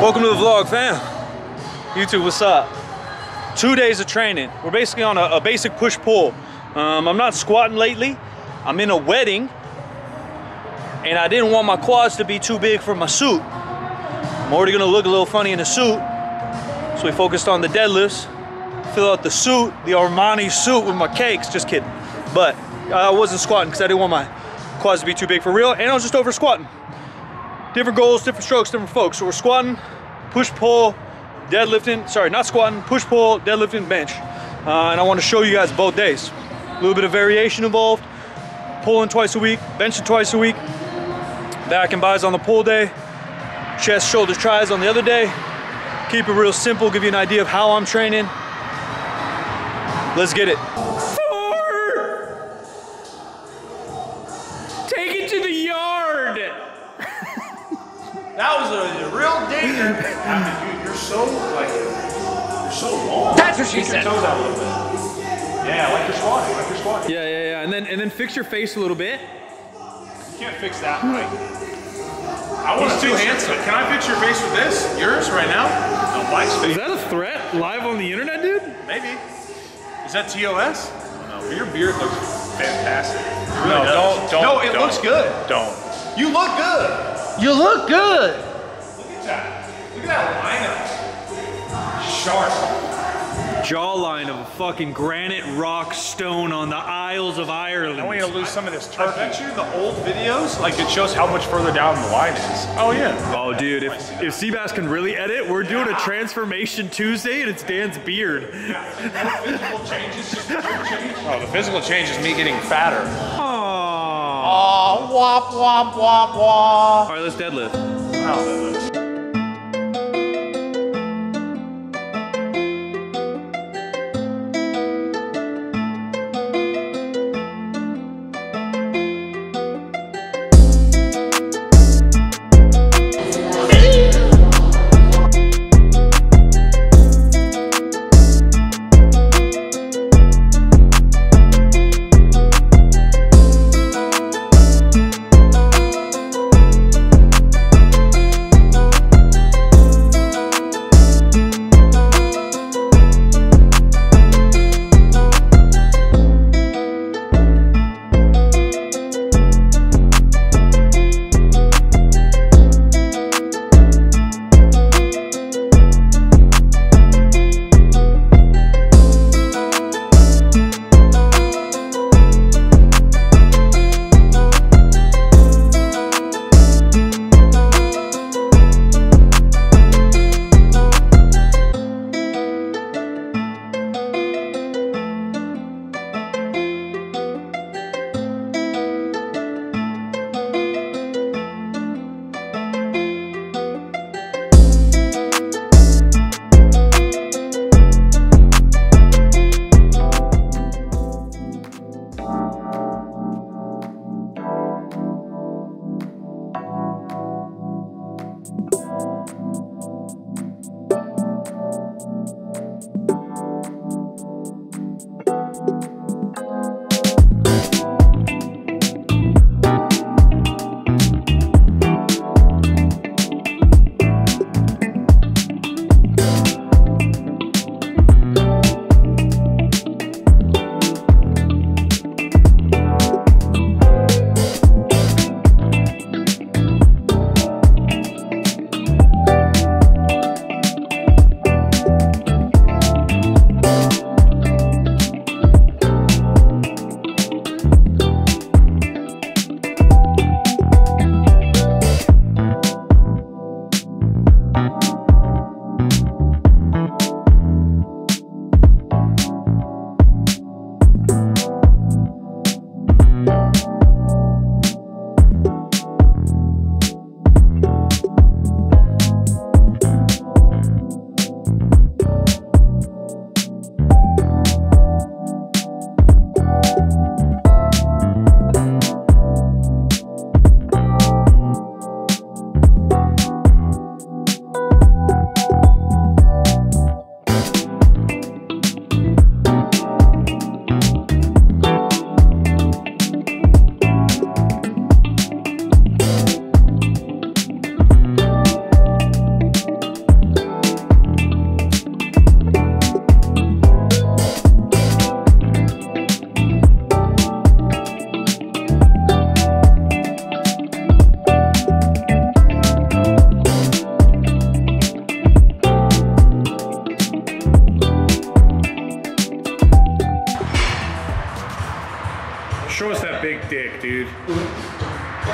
Welcome to the vlog, fam. YouTube, what's up? Two days of training. We're basically on a, a basic push-pull. Um, I'm not squatting lately. I'm in a wedding, and I didn't want my quads to be too big for my suit. I'm already gonna look a little funny in the suit, so we focused on the deadlifts. Fill out the suit, the Armani suit with my cakes. Just kidding. But I wasn't squatting because I didn't want my quads to be too big for real, and I was just over squatting. Different goals, different strokes, different folks. So we're squatting, push pull, deadlifting, sorry, not squatting, push pull, deadlifting, bench. Uh, and I want to show you guys both days. A little bit of variation involved. Pulling twice a week, benching twice a week. Back and bis on the pull day. Chest, shoulders, tris on the other day. Keep it real simple, give you an idea of how I'm training. Let's get it. Real dinger. I you, you're so like you're so long. That's what she Kick your said. toes out a little bit. Yeah, like you're squatting, like you're squatting. Yeah, yeah, yeah. And then and then fix your face a little bit. You can't fix that, hmm. Mike. I want He's to too fix handsome. Can I fix your face with this? Yours right now? no, Mike's Is that a threat live on the internet, dude? Maybe. Is that TOS? No, but your beard looks fantastic. It No, really does. don't, don't. No, it don't. looks good. Don't. You look good. You look good. Look at that. Look at that lineup. Sharp. Jawline of a fucking granite rock stone on the Isles of Ireland. I want you to lose some of this turkey. I turkey. bet you the old videos, like it shows how much further down the line is. Oh yeah. Oh, dude, if, if Seabass can really edit, we're doing a Transformation Tuesday and it's Dan's beard. Physical changes, just your change. Oh, the physical change is me getting fatter. Aww. Oh, wop, wop, wop, wop. All right, let's deadlift.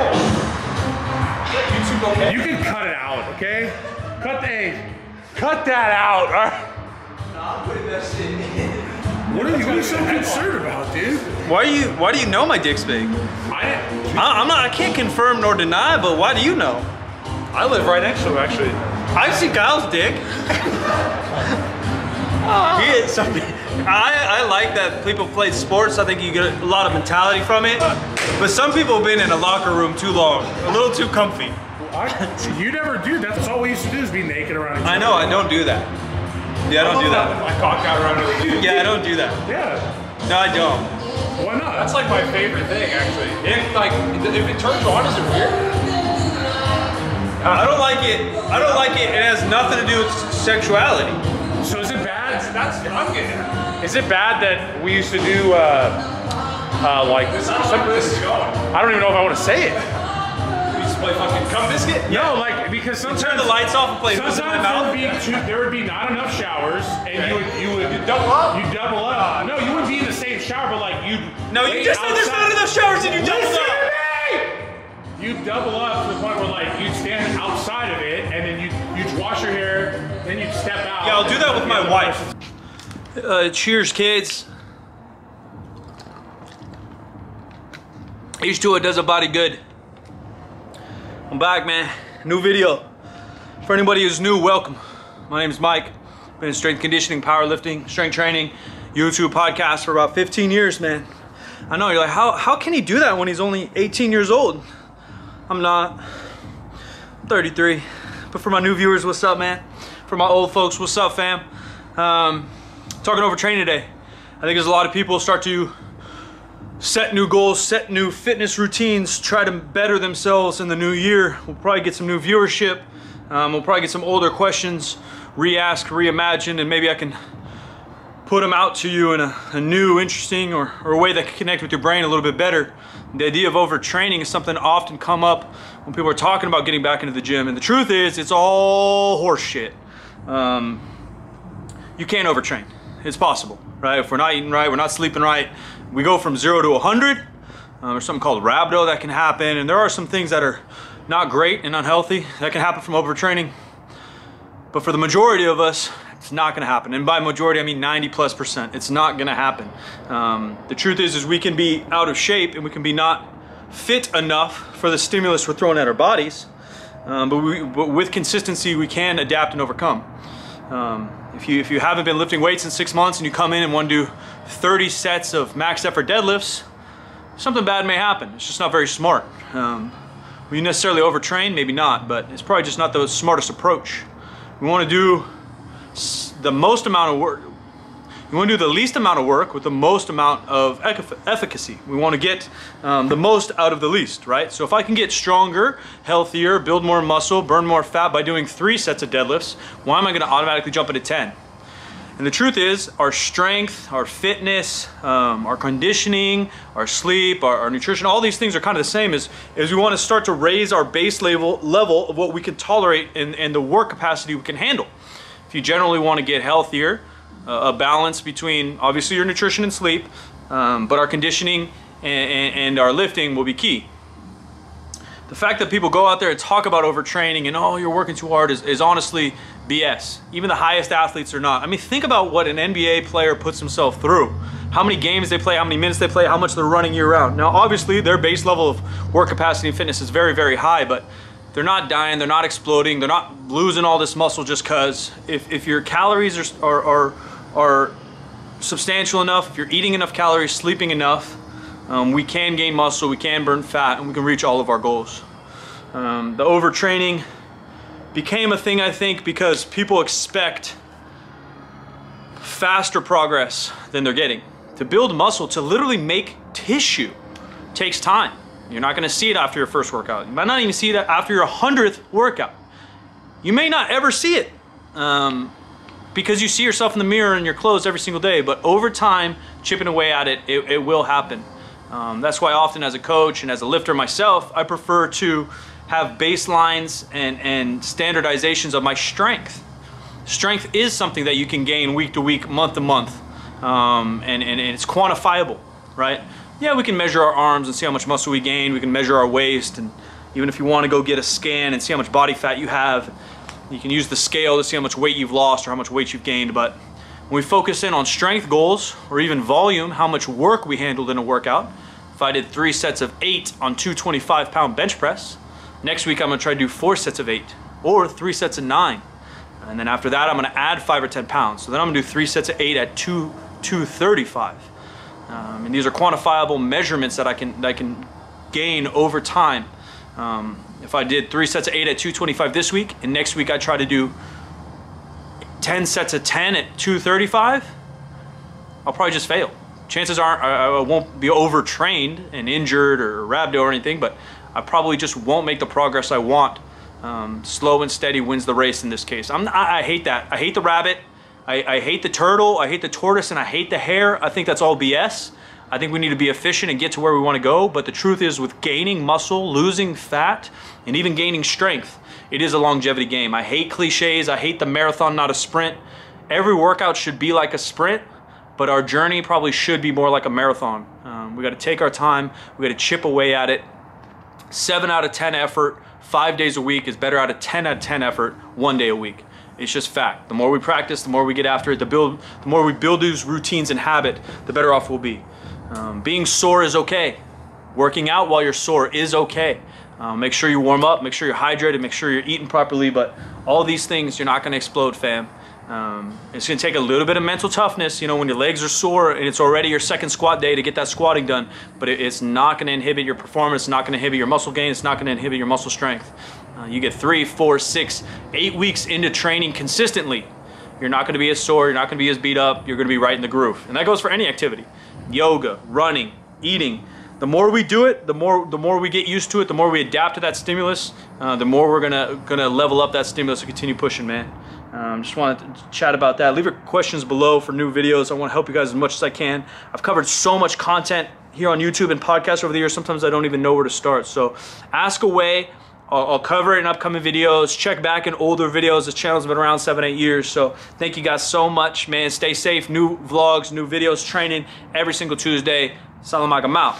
Oh, okay? You can cut it out, okay? Cut the cut that out. all right? What are you, what are you so concerned about, dude? Why do you Why do you know my dick's big? I, I, I'm not. I can't confirm nor deny, but why do you know? I live right next to him, actually. I see Kyle's dick. He is something. I, I like that people play sports. I think you get a lot of mentality from it. But some people have been in a locker room too long, a little too comfy. I, you never do. That's all we used to do is be naked around each other. I know. I don't do that. Yeah, I don't do that. My cock got around to the Yeah, I don't do that. Yeah. No, I don't. Why not? That's like my favorite thing, actually. It, like, if it turns on, is it weird? I don't like it. I don't like it. It has nothing to do with sexuality. so is it bad? That's, that's I'm getting at. Is it bad that we used to do, uh, uh, like, this, some, this is going. I don't even know if I want to say it. We used to play fucking cum biscuit? No, like because sometimes Turn the lights off and play who's in my Sometimes there would, be two, there would be not enough showers, and you would you would You double up? You double up. No, you wouldn't be in the same shower, but like you. No, you just said there's not enough showers and you doubled Listen up. to me! You double up to the point where like you'd stand outside of it, and then you you'd wash your hair, then you'd step out. Yeah, I'll do that with my wife. Uh, cheers, kids. H2O does a body good. I'm back, man. New video. For anybody who's new, welcome. My name is Mike. Been in strength conditioning, powerlifting, strength training, YouTube podcast for about 15 years, man. I know you're like, how how can he do that when he's only 18 years old? I'm not. I'm 33. But for my new viewers, what's up, man? For my old folks, what's up, fam? Um, talking over training today. I think there's a lot of people start to set new goals, set new fitness routines, try to better themselves in the new year. We'll probably get some new viewership. Um, we'll probably get some older questions, re-ask, reimagine, and maybe I can put them out to you in a, a new, interesting, or, or a way that can connect with your brain a little bit better. The idea of overtraining is something often come up when people are talking about getting back into the gym, and the truth is, it's all horseshit. Um, you can't overtrain. It's possible, right? If we're not eating right, we're not sleeping right, we go from zero to 100. Um, there's something called rhabdo that can happen, and there are some things that are not great and unhealthy that can happen from overtraining. But for the majority of us, it's not going to happen. And by majority, I mean 90 plus percent. It's not going to happen. Um, the truth is, is we can be out of shape and we can be not fit enough for the stimulus we're throwing at our bodies. Um, but, we, but with consistency, we can adapt and overcome. Um, if you if you haven't been lifting weights in six months and you come in and want to do 30 sets of max effort deadlifts, something bad may happen. It's just not very smart. Um, will you necessarily overtrain? Maybe not, but it's probably just not the smartest approach. We want to do the most amount of work. We want to do the least amount of work with the most amount of efficacy. We want to get um, the most out of the least, right? So if I can get stronger, healthier, build more muscle, burn more fat by doing three sets of deadlifts, why am I going to automatically jump into 10? And the truth is, our strength, our fitness, um, our conditioning, our sleep, our, our nutrition, all these things are kind of the same as, as we want to start to raise our base level, level of what we can tolerate and, and the work capacity we can handle. If you generally want to get healthier, uh, a balance between obviously your nutrition and sleep, um, but our conditioning and, and, and our lifting will be key. The fact that people go out there and talk about overtraining and oh you're working too hard is, is honestly BS. Even the highest athletes are not. I mean think about what an NBA player puts himself through. How many games they play, how many minutes they play, how much they're running year round. Now obviously their base level of work capacity and fitness is very, very high, but they're not dying, they're not exploding, they're not losing all this muscle just cause. If, if your calories are, are, are, are substantial enough, if you're eating enough calories, sleeping enough, um, we can gain muscle, we can burn fat, and we can reach all of our goals. Um, the overtraining became a thing, I think, because people expect faster progress than they're getting. To build muscle, to literally make tissue, takes time. You're not gonna see it after your first workout. You might not even see it after your 100th workout. You may not ever see it. Um, because you see yourself in the mirror and your clothes every single day, but over time, chipping away at it, it, it will happen. Um, that's why often as a coach and as a lifter myself, I prefer to have baselines and, and standardizations of my strength. Strength is something that you can gain week to week, month to month, um, and, and, and it's quantifiable, right? Yeah, we can measure our arms and see how much muscle we gain. We can measure our waist, and even if you want to go get a scan and see how much body fat you have, you can use the scale to see how much weight you've lost or how much weight you've gained. But when we focus in on strength goals or even volume, how much work we handled in a workout, if I did three sets of eight on 225 pound bench press, next week I'm gonna try to do four sets of eight or three sets of nine. And then after that, I'm gonna add five or 10 pounds. So then I'm gonna do three sets of eight at two, 235. Um, and these are quantifiable measurements that I can, that I can gain over time. Um, if I did three sets of eight at 225 this week, and next week I try to do 10 sets of 10 at 235, I'll probably just fail. Chances are I, won't be overtrained and injured or rhabdo or anything, but I probably just won't make the progress I want. Um, slow and steady wins the race in this case. I'm, I, I hate that. I hate the rabbit. I, I hate the turtle. I hate the tortoise, and I hate the hare. I think that's all BS. I think we need to be efficient and get to where we want to go. But the truth is, with gaining muscle, losing fat, and even gaining strength, it is a longevity game. I hate cliches. I hate the marathon, not a sprint. Every workout should be like a sprint, but our journey probably should be more like a marathon. Um, we got to take our time. We got to chip away at it. Seven out of 10 effort, five days a week is better out of 10 out of 10 effort, one day a week. It's just fact. The more we practice, the more we get after it, the, build, the more we build these routines and habit, the better off we'll be. Um, being sore is okay. Working out while you're sore is okay. Um, make sure you warm up, make sure you're hydrated, make sure you're eating properly, but all these things, you're not gonna explode, fam. Um, it's gonna take a little bit of mental toughness, you know, when your legs are sore and it's already your second squat day to get that squatting done, but it, it's not gonna inhibit your performance, not gonna inhibit your muscle gain, it's not gonna inhibit your muscle strength. Uh, you get three, four, six, eight weeks into training consistently, you're not gonna be as sore, you're not gonna be as beat up, you're gonna be right in the groove. And that goes for any activity. Yoga, running, eating, the more we do it, the more the more we get used to it, the more we adapt to that stimulus, uh, the more we're gonna gonna level up that stimulus and continue pushing, man. Um, just wanted to chat about that. Leave your questions below for new videos. I want to help you guys as much as I can. I've covered so much content here on YouTube and podcasts over the years. Sometimes I don't even know where to start. So ask away. I'll, I'll cover it in upcoming videos. Check back in older videos. This channel's been around seven, eight years. So thank you guys so much, man. Stay safe. New vlogs, new videos, training every single Tuesday. Salam alaikum out.